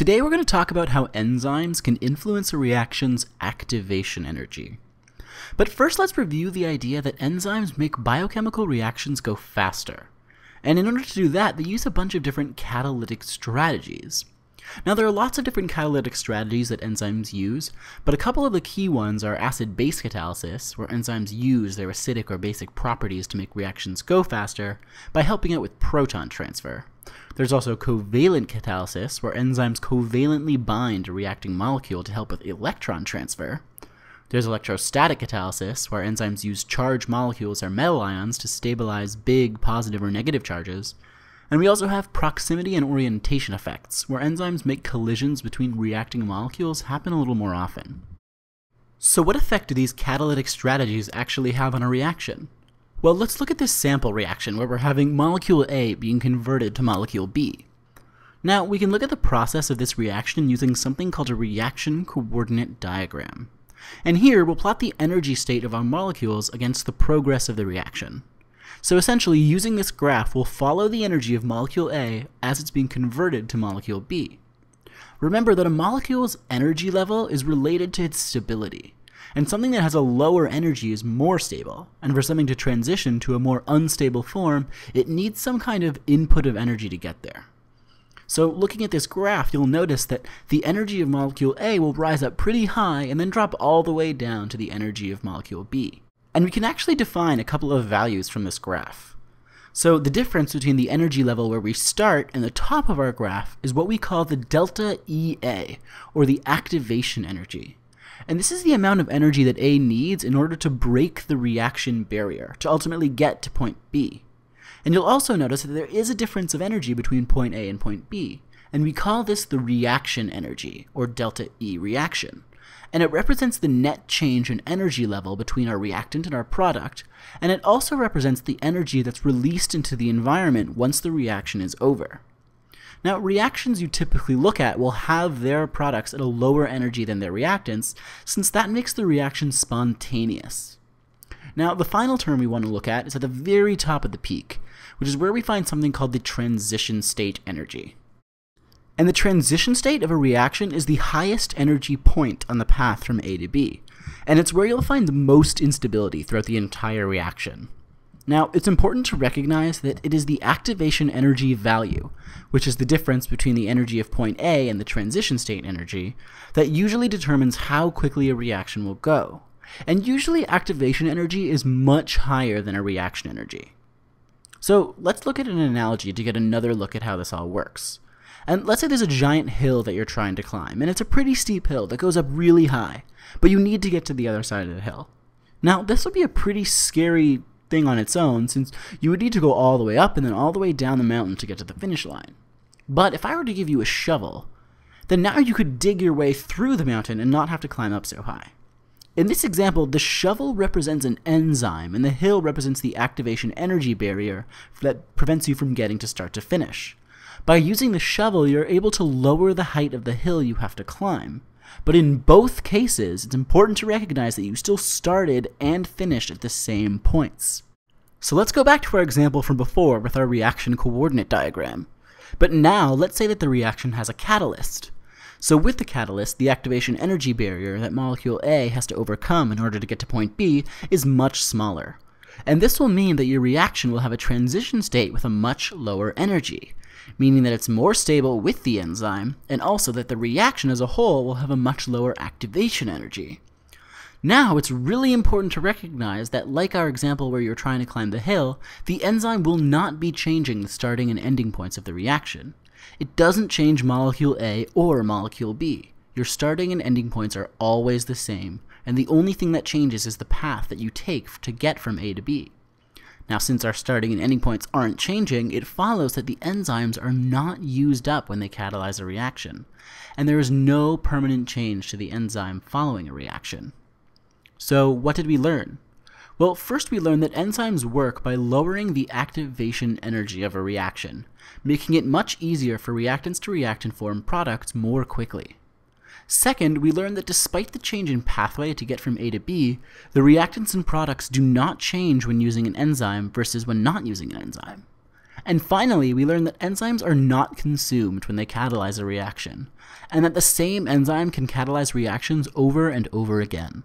Today we're going to talk about how enzymes can influence a reaction's activation energy. But first let's review the idea that enzymes make biochemical reactions go faster. And in order to do that, they use a bunch of different catalytic strategies. Now, there are lots of different catalytic strategies that enzymes use, but a couple of the key ones are acid-base catalysis, where enzymes use their acidic or basic properties to make reactions go faster by helping out with proton transfer. There's also covalent catalysis, where enzymes covalently bind a reacting molecule to help with electron transfer. There's electrostatic catalysis, where enzymes use charged molecules or metal ions to stabilize big positive or negative charges. And we also have proximity and orientation effects, where enzymes make collisions between reacting molecules happen a little more often. So what effect do these catalytic strategies actually have on a reaction? Well, let's look at this sample reaction where we're having molecule A being converted to molecule B. Now, we can look at the process of this reaction using something called a reaction coordinate diagram. And here, we'll plot the energy state of our molecules against the progress of the reaction. So essentially, using this graph, we'll follow the energy of molecule A as it's being converted to molecule B. Remember that a molecule's energy level is related to its stability, and something that has a lower energy is more stable, and for something to transition to a more unstable form, it needs some kind of input of energy to get there. So looking at this graph, you'll notice that the energy of molecule A will rise up pretty high and then drop all the way down to the energy of molecule B. And we can actually define a couple of values from this graph. So the difference between the energy level where we start and the top of our graph is what we call the delta EA, or the activation energy. And this is the amount of energy that A needs in order to break the reaction barrier, to ultimately get to point B. And you'll also notice that there is a difference of energy between point A and point B, and we call this the reaction energy, or delta E reaction and it represents the net change in energy level between our reactant and our product, and it also represents the energy that's released into the environment once the reaction is over. Now, reactions you typically look at will have their products at a lower energy than their reactants, since that makes the reaction spontaneous. Now, the final term we want to look at is at the very top of the peak, which is where we find something called the transition state energy. And the transition state of a reaction is the highest energy point on the path from A to B, and it's where you'll find the most instability throughout the entire reaction. Now, it's important to recognize that it is the activation energy value, which is the difference between the energy of point A and the transition state energy, that usually determines how quickly a reaction will go. And usually activation energy is much higher than a reaction energy. So let's look at an analogy to get another look at how this all works. And let's say there's a giant hill that you're trying to climb, and it's a pretty steep hill that goes up really high, but you need to get to the other side of the hill. Now, this would be a pretty scary thing on its own, since you would need to go all the way up and then all the way down the mountain to get to the finish line. But if I were to give you a shovel, then now you could dig your way through the mountain and not have to climb up so high. In this example, the shovel represents an enzyme, and the hill represents the activation energy barrier that prevents you from getting to start to finish. By using the shovel, you're able to lower the height of the hill you have to climb. But in both cases, it's important to recognize that you still started and finished at the same points. So let's go back to our example from before with our reaction coordinate diagram. But now, let's say that the reaction has a catalyst. So with the catalyst, the activation energy barrier that molecule A has to overcome in order to get to point B is much smaller. And this will mean that your reaction will have a transition state with a much lower energy, meaning that it's more stable with the enzyme, and also that the reaction as a whole will have a much lower activation energy. Now, it's really important to recognize that, like our example where you're trying to climb the hill, the enzyme will not be changing the starting and ending points of the reaction. It doesn't change molecule A or molecule B. Your starting and ending points are always the same, and the only thing that changes is the path that you take to get from A to B. Now, since our starting and ending points aren't changing, it follows that the enzymes are not used up when they catalyze a reaction, and there is no permanent change to the enzyme following a reaction. So, what did we learn? Well, first we learned that enzymes work by lowering the activation energy of a reaction, making it much easier for reactants to react and form products more quickly. Second, we learned that despite the change in pathway to get from A to B, the reactants and products do not change when using an enzyme versus when not using an enzyme. And finally, we learn that enzymes are not consumed when they catalyze a reaction, and that the same enzyme can catalyze reactions over and over again.